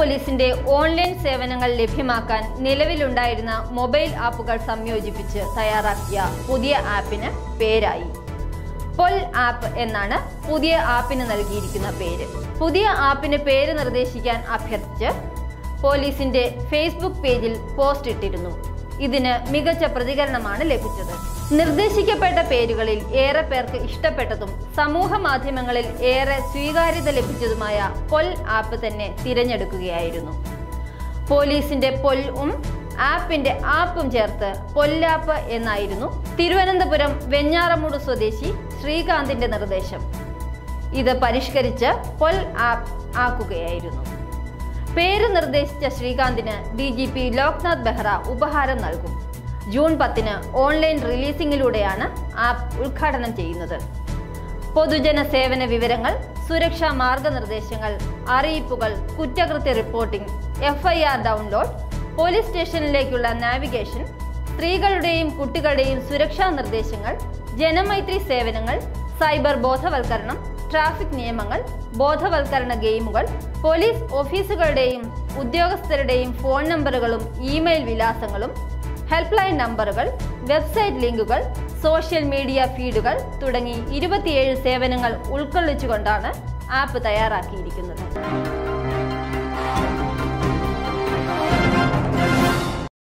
പോലീസിന്റെ ഓൺലൈൻ സേവനങ്ങൾ ലഭ്യമാക്കാൻ നിലവിലുണ്ടായിരുന്ന മൊബൈൽ ആപ്പുകൾ സംയോജിപ്പിച്ച് തയ്യാറാക്കിയ പുതിയ ആപ്പിന് പേരായി. പൊൽ ആപ്പ് എന്നാണ് പുതിയ ആപ്പിന് നൽകിയിരിക്കുന്ന പേര്. പുതിയ ആപ്പിന് പേര് നിർദ്ദേശിക്കാൻ അഭ്യർത്ഥിച്ച് പോലീസിന്റെ ഫേസ്ബുക്ക് പേജിൽ പോസ്റ്റ് ഇട്ടിരുന്നു. ഇതിന് മികച്ച പ്രതികരണമാണ് ലഭിച്ചത്. നിർദ്ദേശിക്കപ്പെട്ട പേരുകളിൽ ഏറെ പേർക്ക് ഇഷ്ടപ്പെട്ടതും സമൂഹ മാധ്യമങ്ങളിൽ ഏറെ സ്വീകാര്യത ലഭിച്ചതുമായ പൊൽ ആപ്പ് തന്നെ തിരഞ്ഞെടുക്കുകയായിരുന്നു. പോലീസിന്റെ പൊൽ ഉം ആപ്പിന്റെ ആപ്പും ചേർത്ത് പൊല്ലാപ്പ് എന്നായിരുന്നു തിരുവനന്തപുരം വെഞ്ഞാറമൂട് സ്വദേശി ശ്രീകാന്തിന്റെ നിർദ്ദേശം. ഇത് പരിഷ്കരിച്ച് പൊൽ ആപ്പ് ആക്കുകയായിരുന്നു. പേര് നിർദ്ദേശിച്ച ശ്രീകാന്തിന് D G P Loknath Behera ഉപഹാരം നൽകും. ജൂൺ പത്തിന് ഓൺലൈൻ റിലീസിംഗിലൂടെയാണ് ആപ്പ് ഉദ്ഘാടനം ചെയ്യുന്നത്. പൊതുജന സേവന വിവരങ്ങൾ സുരക്ഷാ മാർഗനിർദ്ദേശങ്ങൾ അറിയിപ്പുകൾ കുറ്റകൃത്യ റിപ്പോർട്ടിംഗ് എഫ്ഐആർ ഡൗൺലോഡ് പോലീസ് സ്റ്റേഷനിലേക്കുള്ള നാവിഗേഷൻ സ്ത്രീകളുടെയും കുട്ടികളുടെയും സുരക്ഷാ നിർദ്ദേശങ്ങൾ ജനമൈത്രി സേവനങ്ങൾ സൈബർ ബോധവൽക്കരണം ട്രാഫിക് നിയമങ്ങൾ ബോധവൽക്കരണ ഗെയിമുകൾ പോലീസ് ഓഫീസുകളുടെയും ഉദ്യോഗസ്ഥരുടെയും ഫോൺ നമ്പറുകളും ഇമെയിൽ വിലാസങ്ങളും ഹെൽപ്പ് ലൈൻ നമ്പറുകൾ വെബ്സൈറ്റ് ലിങ്കുകൾ സോഷ്യൽ മീഡിയ ഫീഡുകൾ തുടങ്ങി ഇരുപത്തിയേഴ് സേവനങ്ങൾ ഉൾക്കൊള്ളിച്ചുകൊണ്ടാണ് ആപ്പ് തയ്യാറാക്കിയിരിക്കുന്നത്.